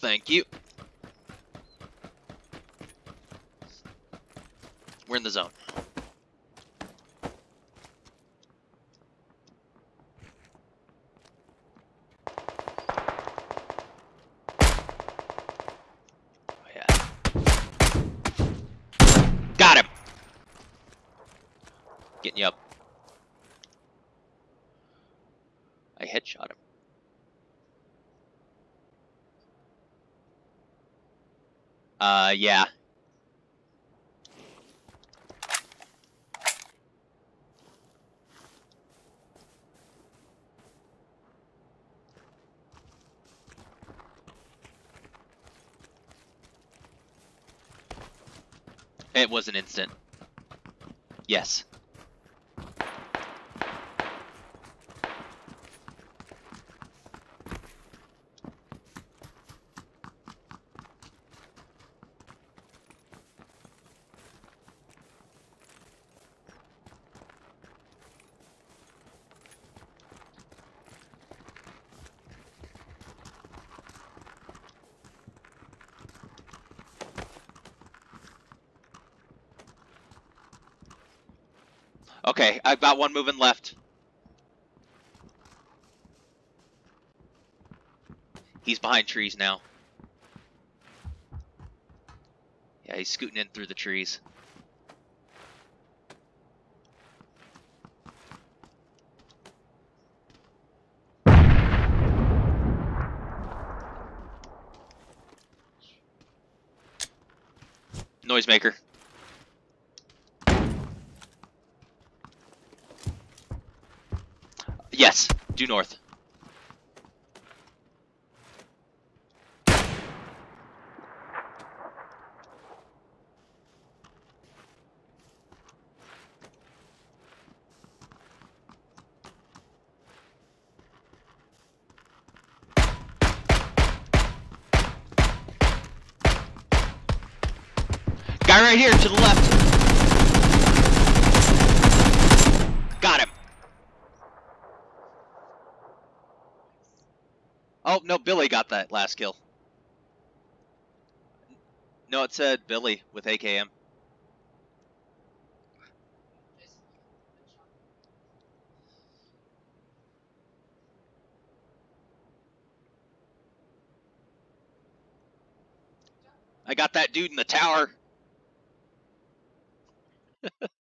Thank you. We're in the zone. Oh, yeah. Got him. Getting you up. I headshot him. Uh, yeah. It was an instant. Yes. Okay, I've got one moving left. He's behind trees now. Yeah, he's scooting in through the trees. Noisemaker. Yes, due north. Guy right here to the left. Got him. Oh, no, Billy got that last kill. No, it said Billy with AKM. I got that dude in the tower.